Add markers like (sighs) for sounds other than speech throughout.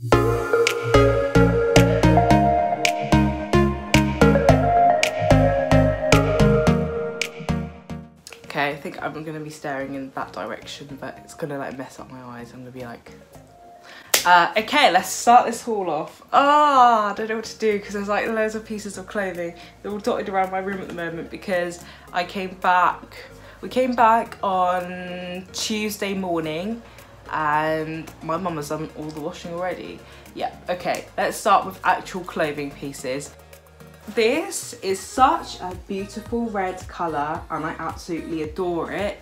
Okay, I think I'm gonna be staring in that direction, but it's gonna like mess up my eyes. I'm gonna be like, uh, okay, let's start this haul off. Ah, oh, I don't know what to do because there's like loads of pieces of clothing. They're all dotted around my room at the moment because I came back, we came back on Tuesday morning and my mum has done all the washing already. Yeah, okay, let's start with actual clothing pieces. This is such a beautiful red colour and I absolutely adore it.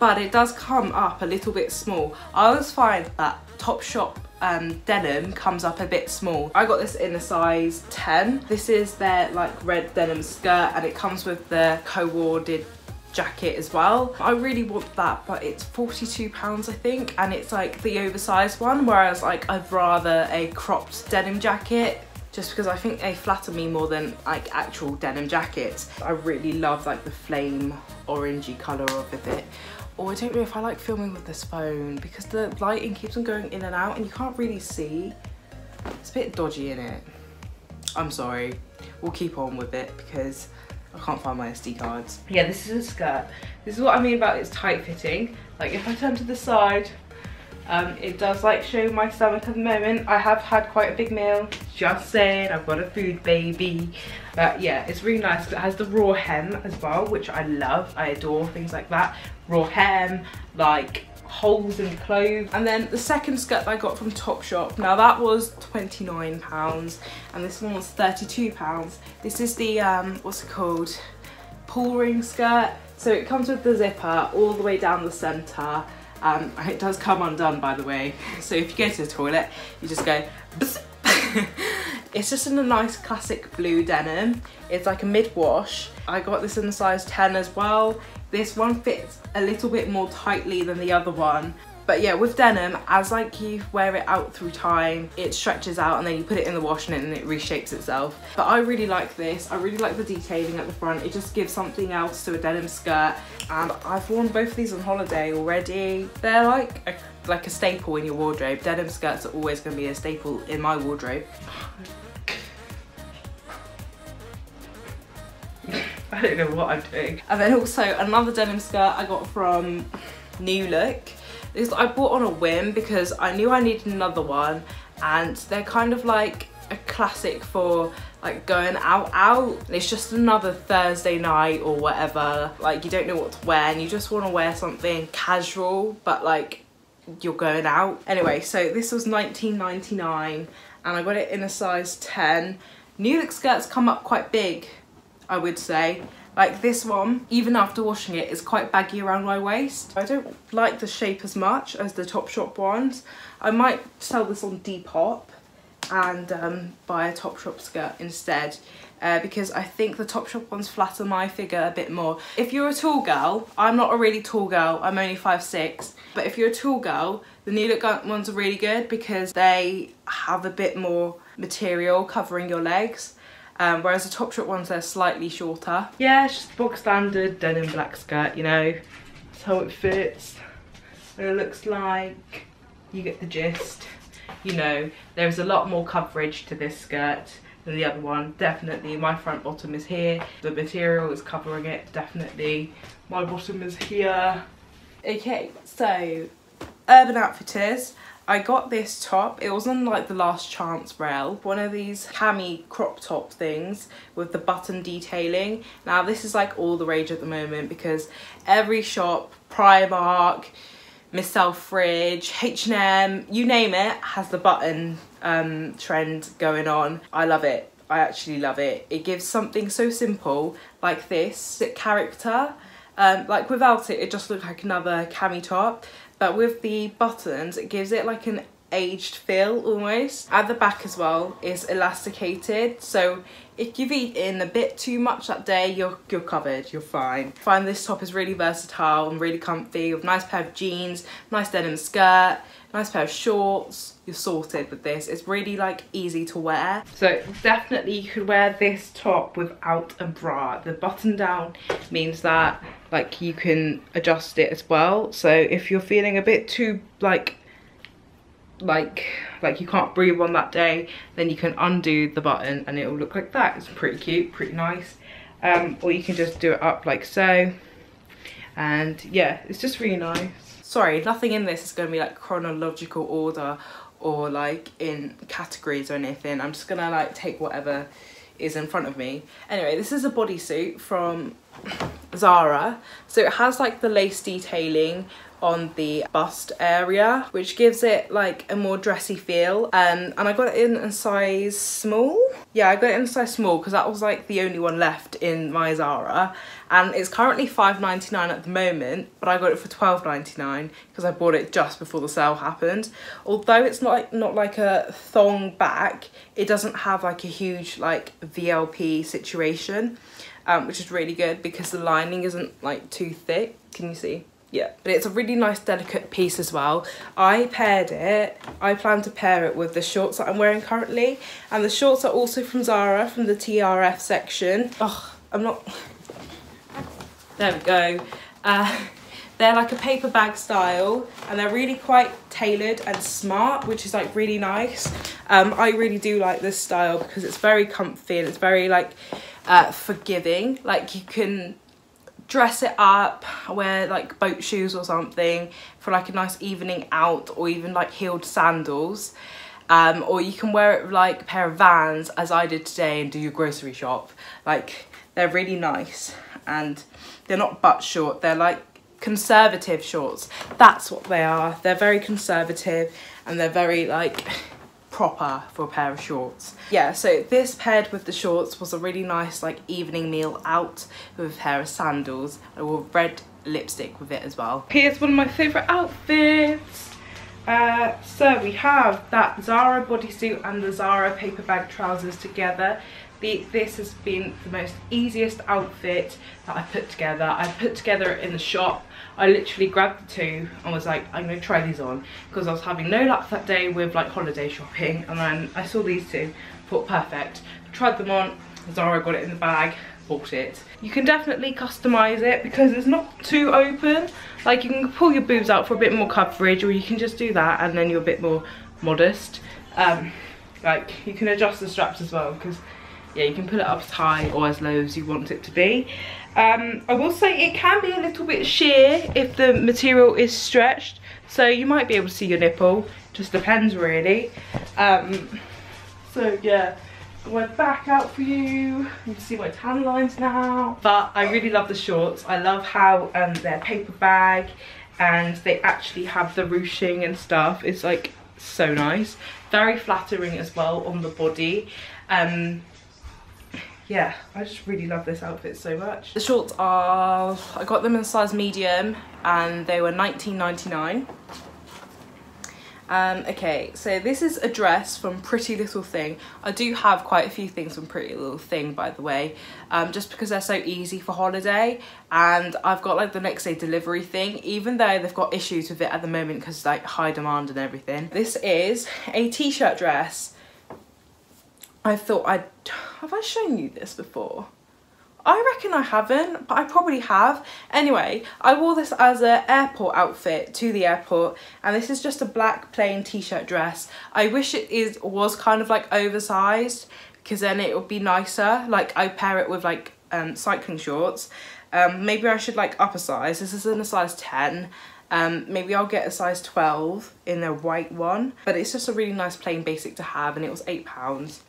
But it does come up a little bit small. I always find that Topshop um, denim comes up a bit small. I got this in a size 10. This is their like red denim skirt and it comes with the co-warded jacket as well. I really want that, but it's 42 pounds I think, and it's like the oversized one, whereas like I'd rather a cropped denim jacket just because I think they flatter me more than like actual denim jackets. I really love like the flame orangey colour of it. Or I don't know if I like filming with this phone because the lighting keeps on going in and out and you can't really see. It's a bit dodgy in it. I'm sorry. We'll keep on with it because I can't find my SD cards. Yeah, this is a skirt. This is what I mean about it's tight fitting. Like if I turn to the side, um, it does like show my stomach at the moment. I have had quite a big meal. Just saying, I've got a food baby. But yeah, it's really nice it has the raw hem as well, which I love. I adore things like that. Raw hem, like holes in the clothes. And then the second skirt I got from Topshop, now that was £29 and this one was £32. This is the, um, what's it called? Pull ring skirt. So it comes with the zipper all the way down the centre um, (laughs) it does come undone by the way. So if you go to the toilet, you just go (laughs) It's just in a nice classic blue denim. It's like a mid-wash. I got this in the size 10 as well. This one fits a little bit more tightly than the other one. But yeah, with denim, as like you wear it out through time, it stretches out and then you put it in the wash and it reshapes itself. But I really like this. I really like the detailing at the front. It just gives something else to a denim skirt. And I've worn both of these on holiday already. They're like a, like a staple in your wardrobe. Denim skirts are always gonna be a staple in my wardrobe. I don't know what I'm doing. And then also another denim skirt I got from New Look. This I bought on a whim because I knew I needed another one and they're kind of like a classic for like going out out. It's just another Thursday night or whatever. Like you don't know what to wear and you just want to wear something casual but like you're going out. Anyway so this was 19.99 and I got it in a size 10 New Look skirts come up quite big I would say like this one, even after washing it, is quite baggy around my waist. I don't like the shape as much as the Topshop ones. I might sell this on Depop and um, buy a Topshop skirt instead. Uh, because I think the Topshop ones flatter my figure a bit more. If you're a tall girl, I'm not a really tall girl, I'm only 5'6", but if you're a tall girl, the New Look ones are really good because they have a bit more material covering your legs. Um, whereas the Topshop ones, they're slightly shorter. Yeah, it's just bog standard denim black skirt, you know. That's how it fits. What it looks like. You get the gist. You know, there's a lot more coverage to this skirt than the other one. Definitely, my front bottom is here. The material is covering it, definitely. My bottom is here. Okay, so Urban Outfitters. I got this top, it was on like the last chance rail, one of these cami crop top things with the button detailing. Now this is like all the rage at the moment because every shop, Primark, Miss Selfridge, H&M, you name it, has the button um, trend going on. I love it. I actually love it. It gives something so simple like this character. Um, like without it, it just looks like another cami top but with the buttons it gives it like an aged feel almost. At the back as well is elasticated so if you've eaten a bit too much that day you're, you're covered, you're fine. I find this top is really versatile and really comfy with nice pair of jeans, nice denim skirt, nice pair of shorts, you're sorted with this. It's really like easy to wear. So definitely you could wear this top without a bra. The button down means that like you can adjust it as well. So if you're feeling a bit too like like like you can't breathe on that day then you can undo the button and it will look like that. It's pretty cute pretty nice. Um, or you can just do it up like so. And yeah it's just really nice. Sorry nothing in this is going to be like chronological order or like in categories or anything. I'm just gonna like take whatever is in front of me. Anyway this is a bodysuit from zara. So it has like the lace detailing on the bust area which gives it like a more dressy feel. Um, and I got it in a size small. Yeah I got it in a size small because that was like the only one left in my Zara. And it's currently $5.99 at the moment but I got it for $12.99 because I bought it just before the sale happened. Although it's not like, not like a thong back it doesn't have like a huge like VLP situation um, which is really good because the lining isn't like too thick. Can you see? Yeah. But it's a really nice delicate piece as well. I paired it i plan to pair it with the shorts that i'm wearing currently. And the shorts are also from zara from the trf section. Oh i'm not there we go. Uh, (laughs) they're like a paper bag style and they're really quite tailored and smart which is like really nice. Um, i really do like this style because it's very comfy and it's very like uh, forgiving like you can dress it up, wear like boat shoes or something for like a nice evening out or even like heeled sandals. Um, or you can wear it like a pair of Vans as I did today and do your grocery shop. Like they're really nice and they're not butt short, they're like conservative shorts. That's what they are. They're very conservative and they're very like proper for a pair of shorts. Yeah, so this paired with the shorts was a really nice like evening meal out with a pair of sandals. I wore red lipstick with it as well. Here's one of my favourite outfits. Uh, so we have that Zara bodysuit and the Zara paper bag trousers together. The, this has been the most easiest outfit that I put together. I put together in the shop I literally grabbed the two and was like, I'm going to try these on because I was having no luck that day with like holiday shopping and then I saw these two, thought perfect. Tried them on, Zara got it in the bag, bought it. You can definitely customise it because it's not too open. Like you can pull your boobs out for a bit more coverage or you can just do that and then you're a bit more modest. Um, like you can adjust the straps as well because yeah, you can put it up as high or as low as you want it to be. Um, I will say it can be a little bit sheer if the material is stretched. So you might be able to see your nipple. Just depends really. Um, so yeah, my back out for you. You can see my tan lines now. But I really love the shorts. I love how um, they're paper bag and they actually have the ruching and stuff. It's like so nice. Very flattering as well on the body. Um, yeah, I just really love this outfit so much. The shorts are, I got them in size medium and they were 19.99. Um, okay, so this is a dress from Pretty Little Thing. I do have quite a few things from Pretty Little Thing, by the way, um, just because they're so easy for holiday. And I've got like the next day delivery thing, even though they've got issues with it at the moment because like high demand and everything. This is a t-shirt dress I thought I'd... Have I shown you this before? I reckon I haven't, but I probably have. Anyway, I wore this as an airport outfit to the airport, and this is just a black plain t-shirt dress. I wish it is was kind of like oversized, because then it would be nicer. Like, I pair it with like um, cycling shorts. Um, maybe I should like up a size. This is in a size 10. Um, maybe I'll get a size 12 in the white one, but it's just a really nice plain basic to have and it was £8.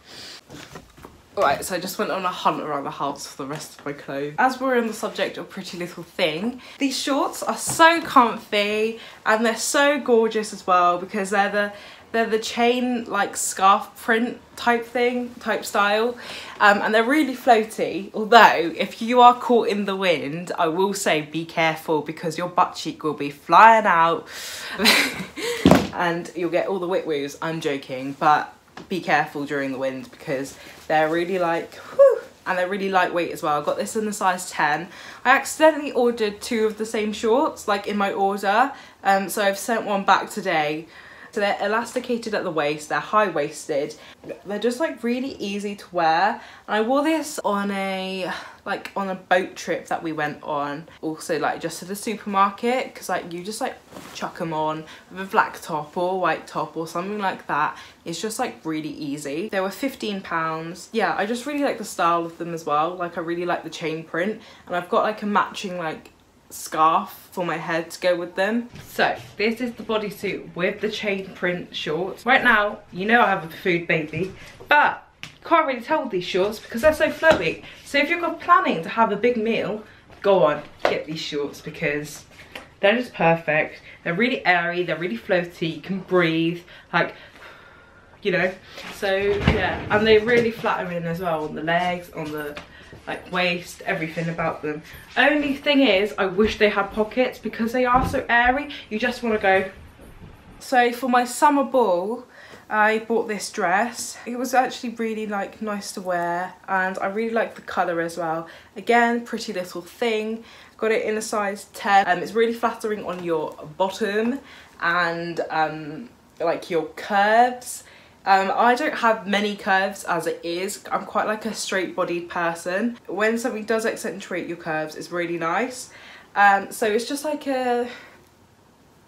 Alright, so I just went on a hunt around the house for the rest of my clothes. As we're on the subject of Pretty Little Thing, these shorts are so comfy and they're so gorgeous as well because they're the they're the chain like scarf print type thing, type style. Um, and they're really floaty. Although if you are caught in the wind, I will say be careful because your butt cheek will be flying out (laughs) and you'll get all the whip woos. I'm joking, but be careful during the wind because they're really like, whew, and they're really lightweight as well. I got this in the size 10. I accidentally ordered two of the same shorts like in my order. Um, so I've sent one back today So they're elasticated at the waist, they're high-waisted. They're just like really easy to wear. And I wore this on a like on a boat trip that we went on. Also like just to the supermarket because like you just like chuck them on with a black top or white top or something like that. It's just like really easy. They were 15 pounds. Yeah, I just really like the style of them as well. Like I really like the chain print and I've got like a matching like scarf for my head to go with them. So this is the bodysuit with the chain print shorts. Right now, you know I have a food baby, but can't really tell with these shorts because they're so flowy. So if you're got planning to have a big meal, go on, get these shorts because they're just perfect. They're really airy, they're really floaty, you can breathe, like, you know. So yeah, and they're really flattering as well on the legs, on the like waist, everything about them. Only thing is, I wish they had pockets because they are so airy. You just want to go. So for my summer ball, I bought this dress. It was actually really like nice to wear and I really like the colour as well. Again, pretty little thing. Got it in a size 10. Um, it's really flattering on your bottom and um, like your curves um, I don't have many curves as it is. I'm quite like a straight bodied person. When something does accentuate your curves, it's really nice. Um, so it's just like a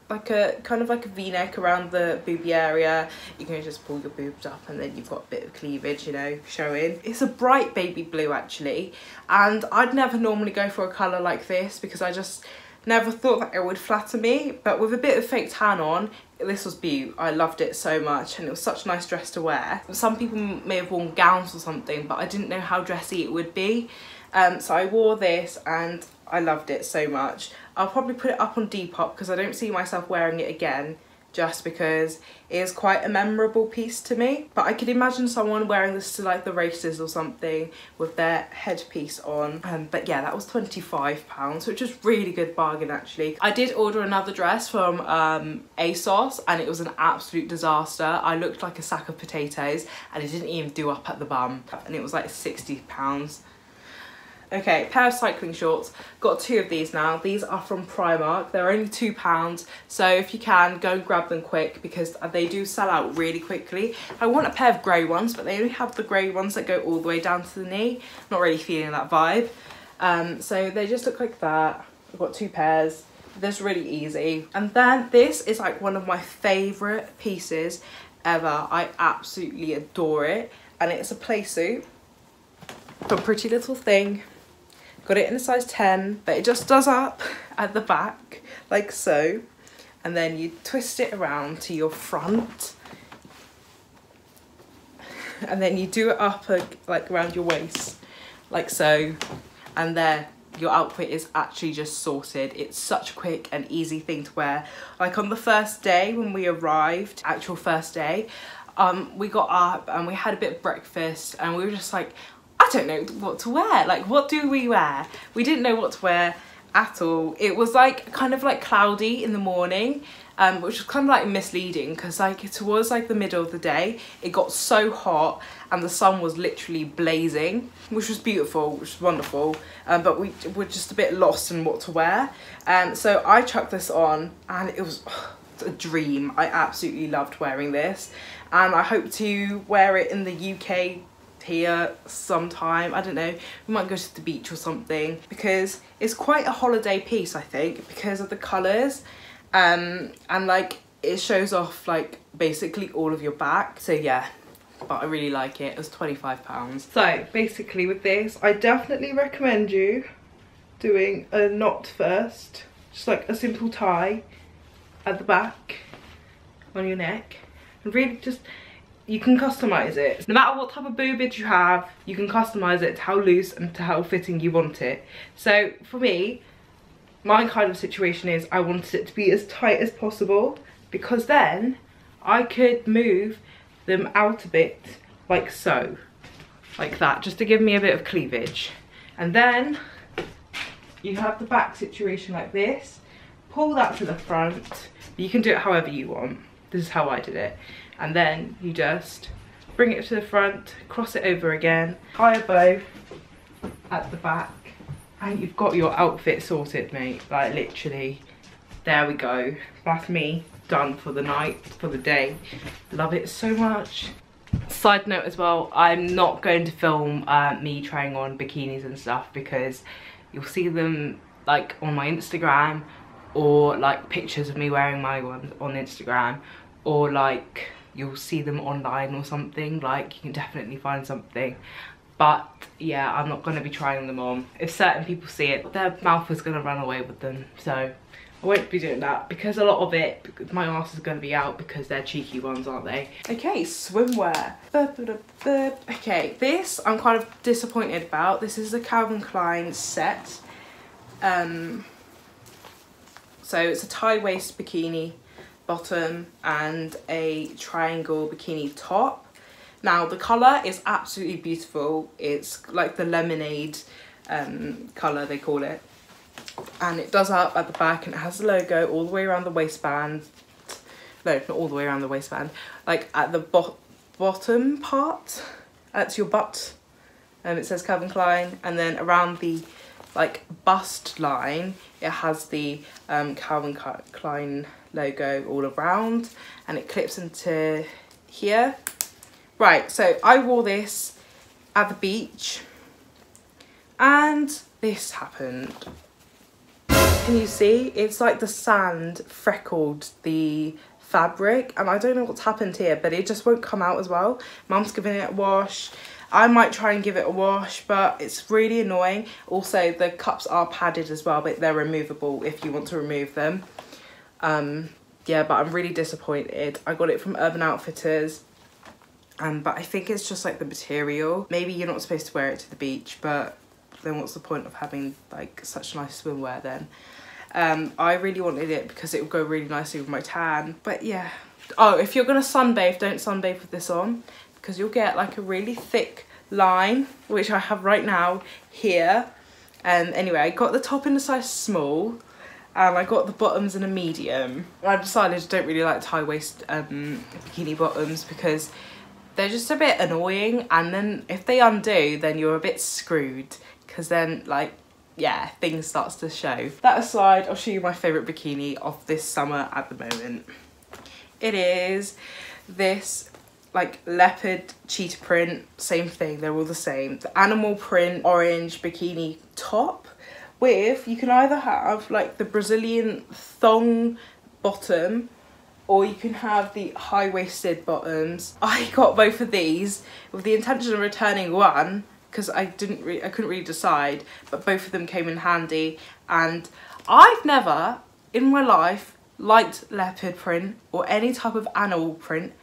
like a kind of like a v-neck around the boobie area you can just pull your boobs up and then you've got a bit of cleavage you know showing it's a bright baby blue actually and I'd never normally go for a colour like this because I just Never thought that it would flatter me, but with a bit of fake tan on, this was beaut. I loved it so much and it was such a nice dress to wear. Some people may have worn gowns or something, but I didn't know how dressy it would be. Um, so I wore this and I loved it so much. I'll probably put it up on Depop because I don't see myself wearing it again just because it is quite a memorable piece to me. But I could imagine someone wearing this to like the races or something with their headpiece on. Um, but yeah, that was £25, which is really good bargain actually. I did order another dress from um, ASOS and it was an absolute disaster. I looked like a sack of potatoes and it didn't even do up at the bum. And it was like £60. Okay, pair of cycling shorts. Got two of these now. These are from Primark. They're only £2. So if you can, go and grab them quick because they do sell out really quickly. I want a pair of grey ones, but they only have the grey ones that go all the way down to the knee. Not really feeling that vibe. Um, so they just look like that. I've got two pairs. This really easy. And then this is like one of my favourite pieces ever. I absolutely adore it. And it's a play suit from Pretty Little Thing. Got it in a size 10, but it just does up (laughs) at the back, like so. And then you twist it around to your front. (laughs) And then you do it up like around your waist, like so. And there, your outfit is actually just sorted. It's such a quick and easy thing to wear. Like on the first day when we arrived, actual first day, um, we got up and we had a bit of breakfast and we were just like, I don't know what to wear. Like, what do we wear? We didn't know what to wear at all. It was like kind of like cloudy in the morning, um, which was kind of like misleading because like towards like the middle of the day, it got so hot and the sun was literally blazing, which was beautiful, which was wonderful. Um, but we were just a bit lost in what to wear. Um, so I chucked this on and it was a dream. I absolutely loved wearing this and I hope to wear it in the UK here sometime. I don't know, we might go to the beach or something because it's quite a holiday piece, I think, because of the colours. Um, and like it shows off like basically all of your back. So yeah, but I really like it. It was £25. So basically with this, I definitely recommend you doing a knot first. Just like a simple tie at the back on your neck. And really just you can customize it. No matter what type of boobage you have, you can customize it to how loose and to how fitting you want it. So for me, my kind of situation is I wanted it to be as tight as possible because then I could move them out a bit like so, like that, just to give me a bit of cleavage. And then you have the back situation like this, pull that to the front. You can do it however you want. This is how I did it and then you just bring it to the front, cross it over again, tie a bow at the back, and you've got your outfit sorted, mate. Like literally, there we go. That's me done for the night, for the day. Love it so much. Side note as well, I'm not going to film uh, me trying on bikinis and stuff because you'll see them like on my Instagram or like pictures of me wearing my ones on Instagram or like you'll see them online or something like you can definitely find something but yeah i'm not going to be trying them on if certain people see it their mouth is going to run away with them so I won't be doing that because a lot of it, my ass is going to be out because they're cheeky ones, aren't they? Okay, swimwear. Okay, this I'm kind of disappointed about. This is the Calvin Klein set. Um, so it's a tie waist bikini bottom and a triangle bikini top. Now the colour is absolutely beautiful. It's like the lemonade um, colour they call it. And it does up at the back and it has the logo all the way around the waistband. No, not all the way around the waistband. Like at the bo bottom part, that's your butt. And it says Calvin Klein. And then around the like bust line, it has the um, Calvin Klein logo all around and it clips into here. Right, so I wore this at the beach and this happened. Can you see? It's like the sand freckled the fabric and I don't know what's happened here but it just won't come out as well. Mum's giving it a wash. I might try and give it a wash but it's really annoying. Also the cups are padded as well but they're removable if you want to remove them. Um, yeah, but I'm really disappointed. I got it from Urban Outfitters. Um, but I think it's just like the material. Maybe you're not supposed to wear it to the beach, but then what's the point of having like such nice swimwear then? Um, I really wanted it because it would go really nicely with my tan. But yeah. Oh, if you're going to sunbathe, don't sunbathe with this on because you'll get like a really thick line, which I have right now here. And um, anyway, I got the top in a size small and I got the bottoms in a medium. I decided I don't really like high waist um, bikini bottoms because they're just a bit annoying and then if they undo then you're a bit screwed because then like yeah things starts to show. That aside I'll show you my favourite bikini of this summer at the moment. It is this like leopard cheetah print same thing they're all the same the animal print orange bikini top with, you can either have like the Brazilian thong bottom or you can have the high-waisted bottoms. I got both of these with the intention of returning one because I didn't I couldn't really decide but both of them came in handy and I've never in my life liked leopard print or any type of animal print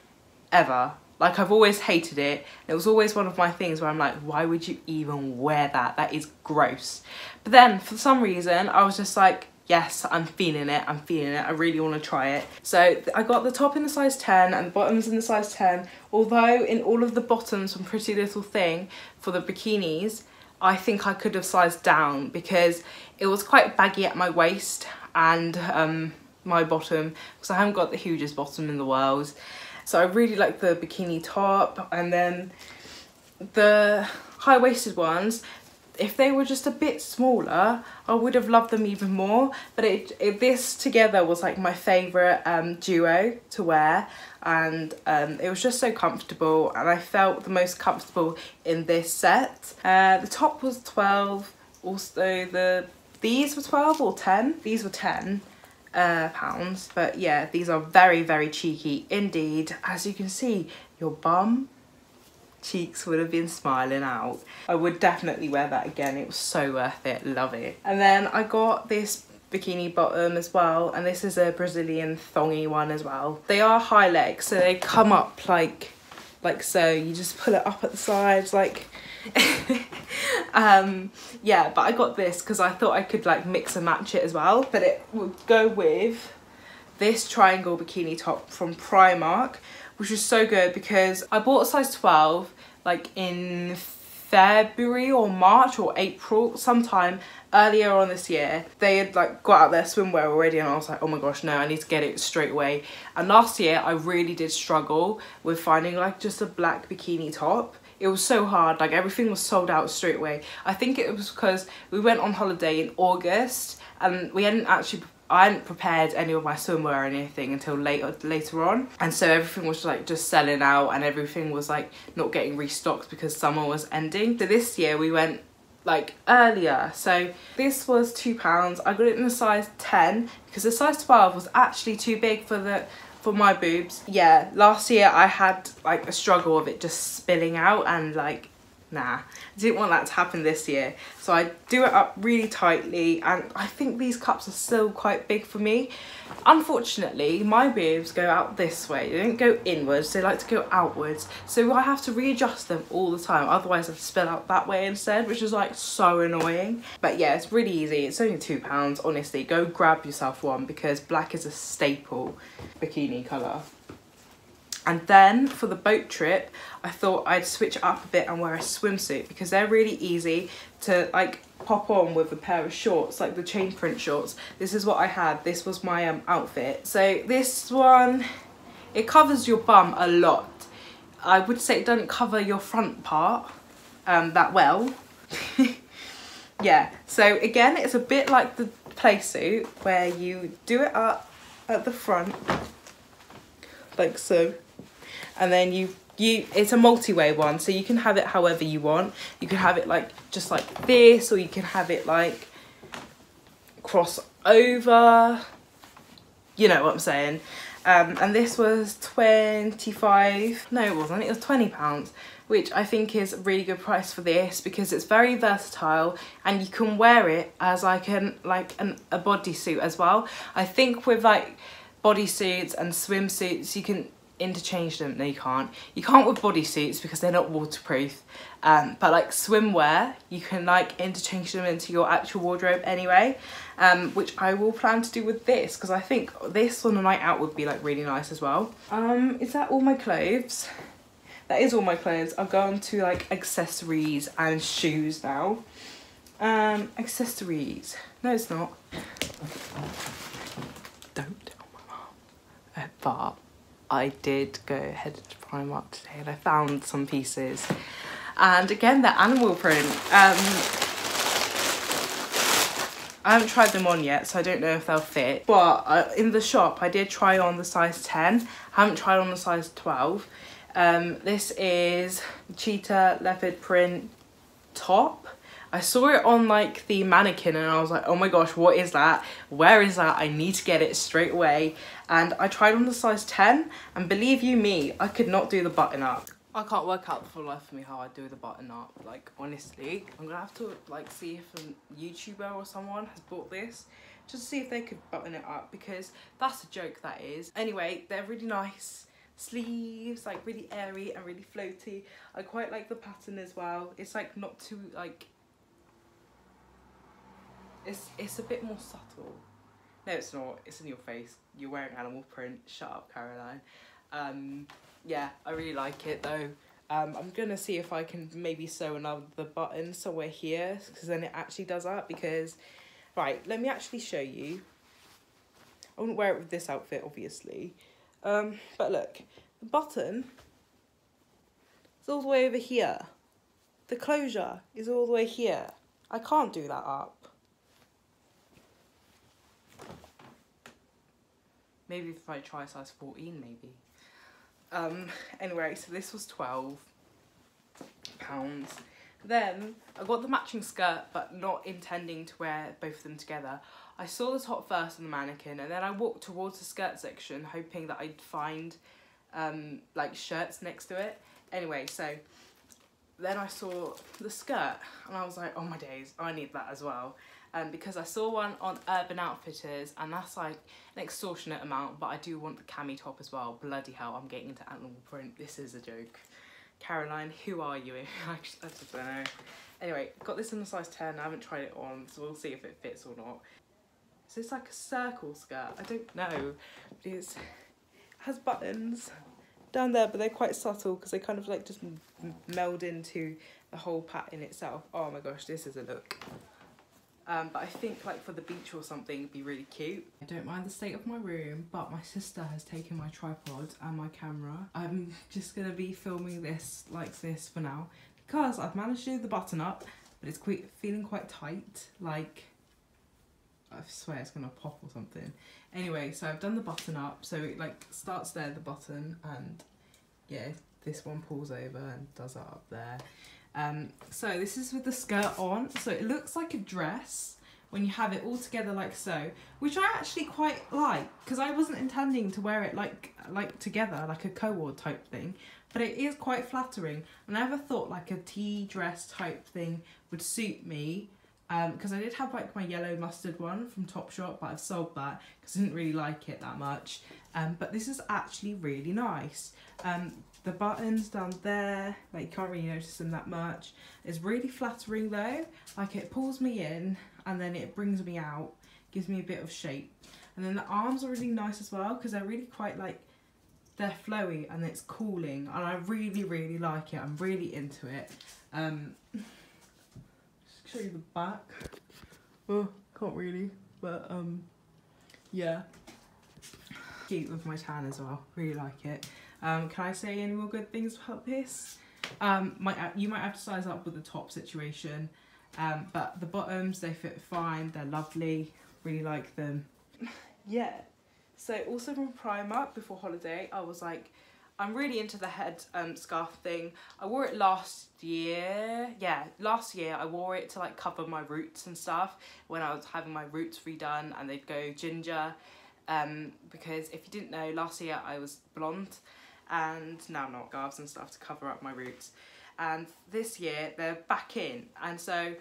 ever like I've always hated it. It was always one of my things where I'm like, why would you even wear that? That is gross. But then for some reason, I was just like, yes, I'm feeling it, I'm feeling it, I really want to try it. So I got the top in the size 10 and the bottoms in the size 10, although in all of the bottoms from Pretty Little Thing for the bikinis, I think I could have sized down because it was quite baggy at my waist and um, my bottom, because I haven't got the hugest bottom in the world. So I really like the bikini top and then the high-waisted ones, if they were just a bit smaller, I would have loved them even more. But it, it this together was like my favourite um, duo to wear and um, it was just so comfortable and I felt the most comfortable in this set. Uh, the top was 12, also the these were 12 or 10? These were 10 uh, pounds. But yeah, these are very, very cheeky indeed. As you can see, your bum cheeks would have been smiling out. I would definitely wear that again. It was so worth it. Love it. And then I got this bikini bottom as well and this is a Brazilian thongy one as well. They are high legs so they come up like like so you just pull it up at the sides like (laughs) um, yeah, but I got this because I thought I could like mix and match it as well. But it would go with this triangle bikini top from Primark, which was so good because I bought a size 12 like in February or March or April sometime earlier on this year they had like got out their swimwear already and I was like oh my gosh no I need to get it straight away. And last year I really did struggle with finding like just a black bikini top. It was so hard like everything was sold out straight away. I think it was because we went on holiday in august and we hadn't actually I hadn't prepared any of my swimwear or anything until later later on. And so everything was like just selling out and everything was like not getting restocked because summer was ending. So this year we went like earlier. So this was two pounds. I got it in a size 10 because the size 12 was actually too big for the for my boobs. Yeah last year I had like a struggle of it just spilling out and like nah I didn't want that to happen this year. So I do it up really tightly and I think these cups are still quite big for me. Unfortunately my boobs go out this way. They don't go inwards they like to go outwards. So I have to readjust them all the time otherwise I spill out that way instead which is like so annoying. But yeah it's really easy. It's only two pounds honestly. Go grab yourself one because black is a staple bikini colour and then for the boat trip, I thought I'd switch up a bit and wear a swimsuit because they're really easy to like pop on with a pair of shorts, like the chain print shorts. This is what I had. This was my um, outfit. So this one, it covers your bum a lot. I would say it doesn't cover your front part um, that well. (laughs) yeah, so again, it's a bit like the play suit where you do it up at the front like so and then you you it's a multi-way one so you can have it however you want. You can have it like just like this or you can have it like cross over. You know what i'm saying? Um, and this was 25 no it wasn't it was 20 pounds which i think is a really good price for this because it's very versatile and you can wear it as like an like an, a bodysuit as well. I think with like bodysuits and swimsuits you can interchange them. No you can't. You can't with bodysuits because they're not waterproof. Um, but like swimwear you can like interchange them into your actual wardrobe anyway. Um, which I will plan to do with this because I think this on a night out would be like really nice as well. Um is that all my clothes? That is all my clothes. I'll go on to like accessories and shoes now. Um accessories. No it's not. Don't tell my mom uh, but I did go ahead to Primark today and I found some pieces. And again, they're animal print. Um, I haven't tried them on yet, so I don't know if they'll fit. But uh, in the shop, I did try on the size 10. I haven't tried on the size 12. Um, this is cheetah leopard print top. I saw it on like the mannequin and I was like, oh my gosh, what is that? Where is that? I need to get it straight away. And I tried on the size 10 and believe you me, I could not do the button up. I can't work out for life of me how I do the button up. Like honestly, I'm gonna have to like see if a YouTuber or someone has bought this just to see if they could button it up because that's a joke that is. Anyway, they're really nice sleeves like really airy and really floaty i quite like the pattern as well it's like not too like it's it's a bit more subtle. No, it's not. It's in your face. You're wearing animal print. Shut up, Caroline. Um, yeah, I really like it though. Um, I'm gonna see if I can maybe sew another button somewhere here because then it actually does that because, right, let me actually show you. I wouldn't wear it with this outfit, obviously. Um, but look, the button is all the way over here. The closure is all the way here. I can't do that up. Maybe if I try size 14, maybe. Um, anyway, so this was 12 pounds. Then I got the matching skirt, but not intending to wear both of them together. I saw the top first on the mannequin, and then I walked towards the skirt section, hoping that I'd find um, like shirts next to it. Anyway, so then I saw the skirt, and I was like, oh my days, I need that as well um, because I saw one on Urban Outfitters and that's like an extortionate amount but I do want the cami top as well. Bloody hell, I'm getting into animal print. This is a joke. Caroline, who are you? (laughs) I just don't know. Anyway, got this in a size 10. I haven't tried it on, so we'll see if it fits or not. So it's like a circle skirt. I don't know. It has buttons down there, but they're quite subtle because they kind of like just meld into the whole pattern itself. Oh my gosh, this is a look. Um, but I think like for the beach or something it'd be really cute. I don't mind the state of my room but my sister has taken my tripod and my camera. I'm just gonna be filming this like this for now because I've managed to do the button up but it's quite feeling quite tight like I swear it's gonna pop or something. Anyway, so I've done the button up, so it like starts there the button, and yeah, this one pulls over and does that up there. Um, so this is with the skirt on, so it looks like a dress when you have it all together like so, which I actually quite like because I wasn't intending to wear it like like together like a co-ord type thing, but it is quite flattering. I never thought like a tea dress type thing would suit me because um, I did have like my yellow mustard one from Topshop, but I've sold that because I didn't really like it that much. Um, but this is actually really nice. Um, the buttons down there, like you can't really notice them that much. It's really flattering though, like it pulls me in and then it brings me out, gives me a bit of shape. And then the arms are really nice as well because they're really quite like, they're flowy and it's cooling and I really, really like it. I'm really into it. Um, just show you the back. Oh, can't really, but um, yeah. Cute with my tan as well, really like it. Um, can I say any more good things about this? Um, might you might have to size up with the top situation, um, but the bottoms they fit fine. They're lovely. Really like them. (laughs) yeah. So also from Primark before holiday, I was like, I'm really into the head um, scarf thing. I wore it last year. Yeah, last year I wore it to like cover my roots and stuff when I was having my roots redone and they'd go ginger. Um, because if you didn't know, last year I was blonde and now I'm not scarves and stuff to cover up my roots. And this year they're back in. And so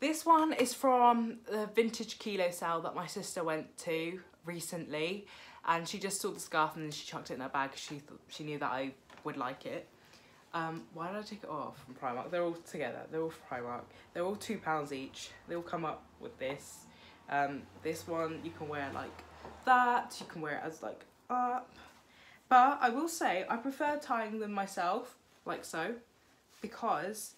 this one is from the vintage kilo sale that my sister went to recently and she just saw the scarf and then she chucked it in her bag because she thought she knew that I would like it. Um, why did I take it off from Primark? They're all together. They're all Primark. They're all two pounds each. They all come up with this. Um, this one you can wear like that. You can wear it as like up. But I will say I prefer tying them myself like so because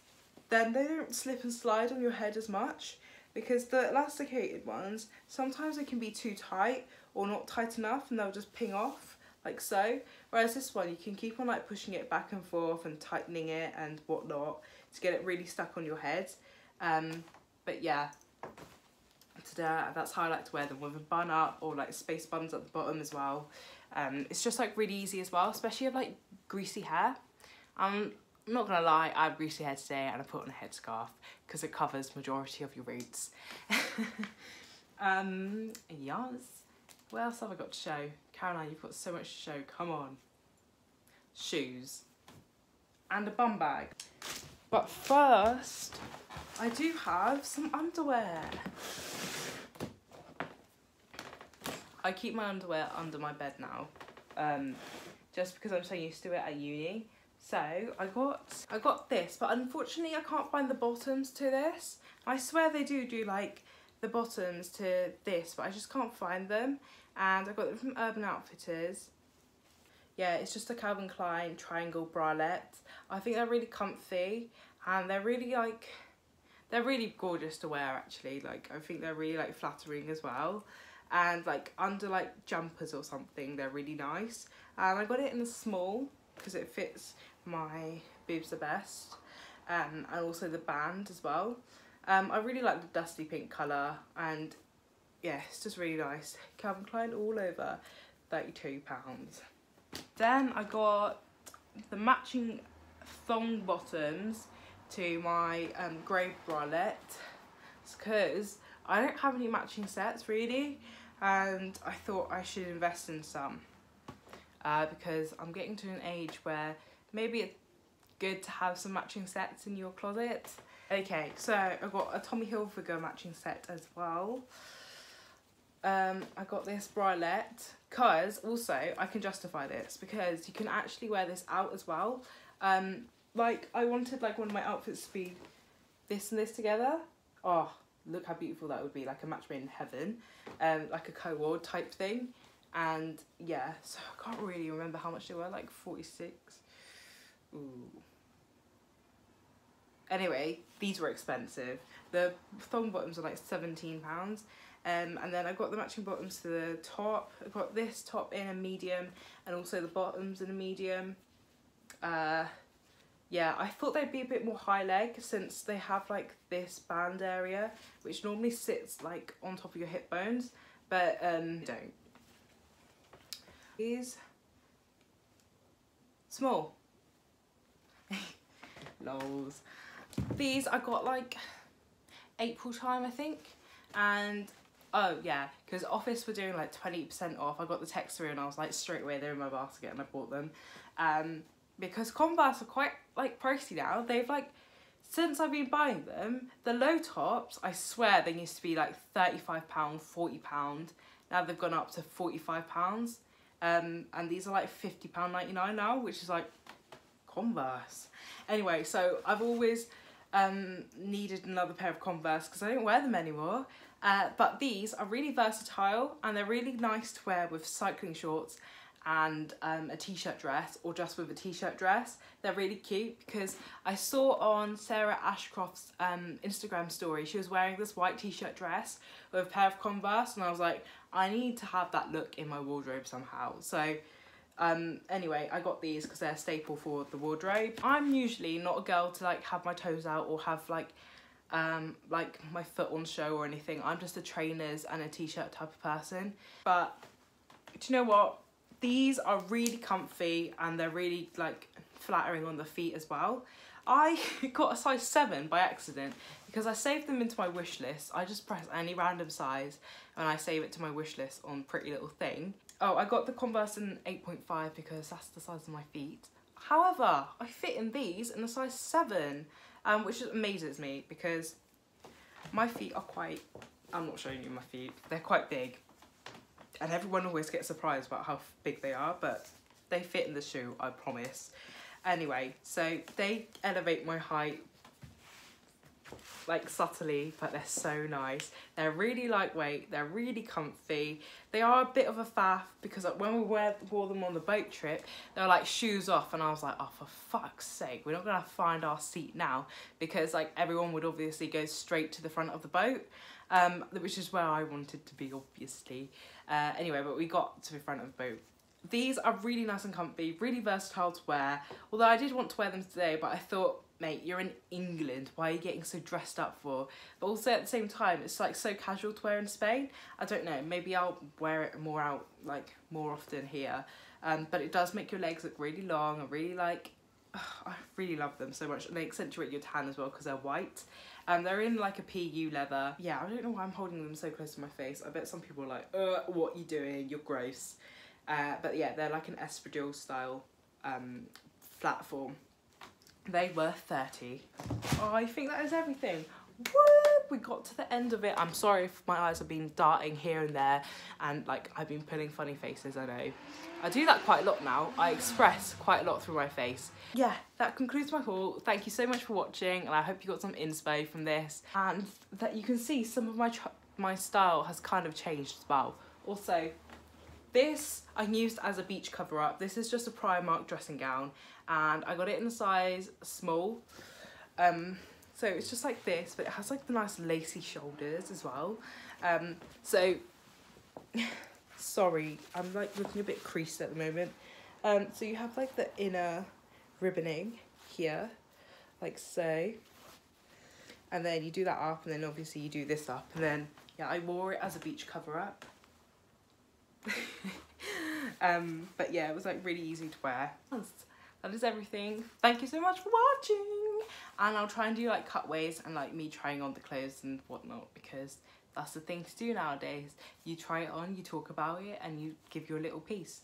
then they don't slip and slide on your head as much because the elasticated ones sometimes they can be too tight or not tight enough and they'll just ping off like so whereas this one you can keep on like pushing it back and forth and tightening it and whatnot to get it really stuck on your head um but yeah that's how I like to wear them with a bun up or like space buns at the bottom as well um it's just like really easy as well especially if like greasy hair um I'm not gonna lie, I have greasy hair today and I put on a headscarf because it covers majority of your roots. (laughs) um, yes. What else have I got to show? Caroline, you've got so much to show, come on. Shoes. And a bum bag. But first, I do have some underwear. I keep my underwear under my bed now. Um, just because I'm so used to it at uni. So I got I got this, but unfortunately I can't find the bottoms to this. I swear they do do like the bottoms to this, but I just can't find them. And I got them from Urban Outfitters. Yeah, it's just a Calvin Klein triangle bralette. I think they're really comfy and they're really like, they're really gorgeous to wear actually. Like I think they're really like flattering as well. And like under like jumpers or something, they're really nice. And I got it in a small because it fits my boobs the best um, and also the band as well. Um, I really like the dusty pink colour and yeah, it's just really nice. Calvin Klein all over, £32. Then I got the matching thong bottoms to my um, grey bralette because I don't have any matching sets really and I thought I should invest in some uh, because I'm getting to an age where maybe it's good to have some matching sets in your closet. Okay, so I've got a Tommy Hilfiger matching set as well. Um, I got this bralette because also I can justify this because you can actually wear this out as well. Um, like I wanted like one of my outfits to be this and this together. Oh, look how beautiful that would be, like a match made in heaven, um, like a co-ord type thing. And yeah, so I can't really remember how much they were, like 46. Ooh. Anyway, these were expensive. The thong bottoms are like £17. Um, and then I got the matching bottoms to the top. I got this top in a medium and also the bottoms in a medium. Uh, yeah, I thought they'd be a bit more high leg since they have like this band area, which normally sits like on top of your hip bones, but um, don't. These small. (laughs) Lols. These I got like April time I think and oh yeah because office were doing like 20% off I got the text through and I was like straight away they're in my basket and I bought them um because Converse are quite like pricey now. They've like since I've been buying them the low tops I swear they used to be like 35 pound 40 pound. Now they've gone up to 45 pounds. Um and these are like 50 pound 99 now which is like Converse. Anyway so I've always um, needed another pair of Converse because I don't wear them anymore. Uh, but these are really versatile and they're really nice to wear with cycling shorts and um, a t-shirt dress or just with a t-shirt dress. They're really cute because I saw on Sarah Ashcroft's um, Instagram story, she was wearing this white t-shirt dress with a pair of Converse and I was like, I need to have that look in my wardrobe somehow. So um, anyway, I got these because they're a staple for the wardrobe. I'm usually not a girl to like have my toes out or have like um, like my foot on show or anything. I'm just a trainers and a t-shirt type of person. But do you know what? These are really comfy and they're really like flattering on the feet as well. I (laughs) got a size 7 by accident because I saved them into my wish list. I just press any random size and I save it to my wish list on Pretty Little Thing. Oh, I got the Converse in 8.5 because that's the size of my feet. However, I fit in these in a size 7, um, which amazes me because my feet are quite... I'm not showing you my feet. They're quite big. And everyone always gets surprised about how big they are, but they fit in the shoe, I promise. Anyway, so they elevate my height like subtly, but they're so nice. They're really lightweight, they're really comfy. They are a bit of a faff because when we wear, wore them on the boat trip, they were like shoes off and I was like, oh, for fuck's sake, we're not gonna find our seat now because like everyone would obviously go straight to the front of the boat, um, which is where I wanted to be, obviously. Uh, anyway, but we got to the front of the boat these are really nice and comfy, really versatile to wear. Although I did want to wear them today, but I thought mate, you're in England, why are you getting so dressed up for? But also at the same time, it's like so casual to wear in Spain. I don't know, maybe I'll wear it more out, like more often here. Um, but it does make your legs look really long and really like, I really love them so much. And they accentuate your tan as well because they're white. And they're in like a PU leather. Yeah, I don't know why I'm holding them so close to my face. I bet some people are like, uh, what are you doing? You're gross. Uh, but yeah, they're like an espadrille style um, platform they were 30. Oh, I think that is everything. Woo! We got to the end of it. I'm sorry if my eyes have been darting here and there and like I've been putting funny faces, I know. I do that quite a lot now. I express quite a lot through my face. Yeah, that concludes my haul. Thank you so much for watching and I hope you got some inspo from this and that you can see some of my my style has kind of changed as well. Also, this I used as a beach cover up. This is just a Primark dressing gown and I got it in a size small. Um, so it's just like this, but it has like the nice lacy shoulders as well. Um, so, (laughs) sorry, I'm like looking a bit creased at the moment. Um, so you have like the inner ribboning here, like so. And then you do that up and then obviously you do this up and then, yeah, I wore it as a beach cover up. (laughs) um, but yeah, it was like really easy to wear. That is everything. Thank you so much for watching. And I'll try and do like cutaways and like me trying on the clothes and whatnot because that's the thing to do nowadays. You try it on, you talk about it and you give your little piece.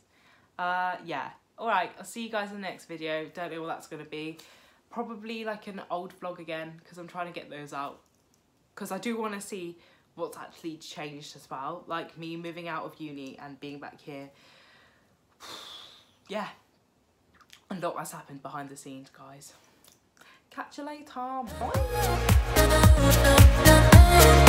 Uh, yeah. Alright, I'll see you guys in the next video. Don't know what that's going to be. Probably like an old vlog again because I'm trying to get those out. Because I do want to see what's actually changed as well. Like me moving out of uni and being back here. (sighs) yeah. A lot has happened behind the scenes, guys. Catch you later. Bye.